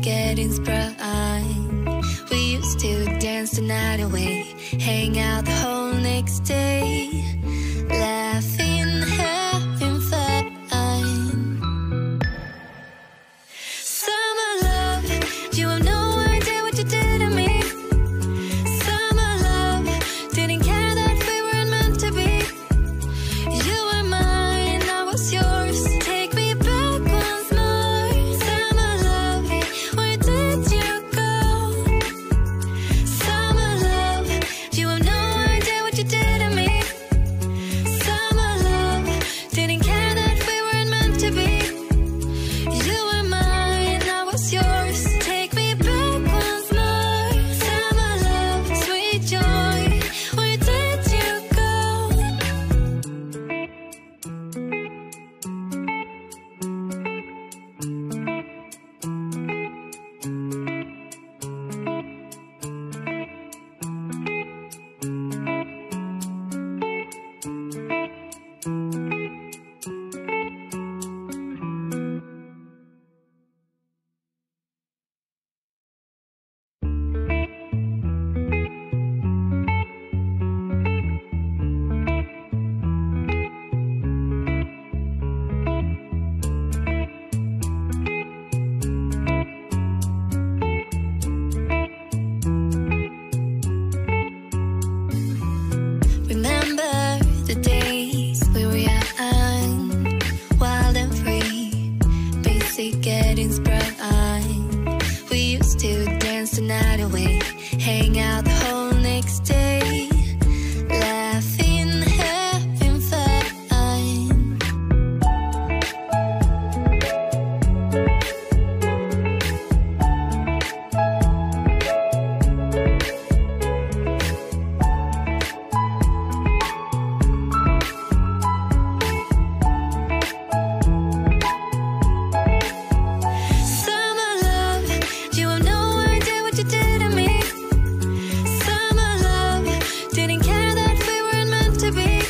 Getting prime. We used to dance the night away, hang out the whole next day. day to be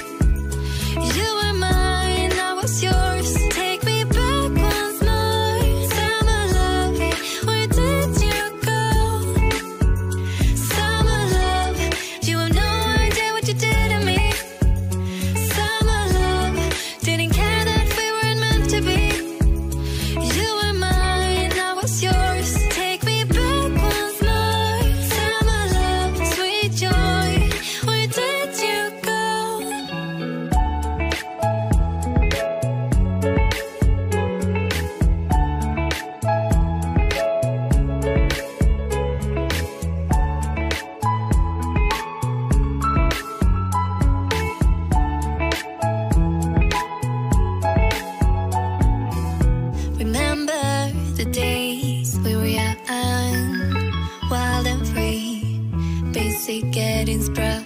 the days we were young, wild and free, basic getting sprung.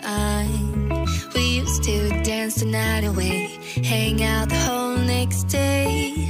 We used to dance the night away, hang out the whole next day.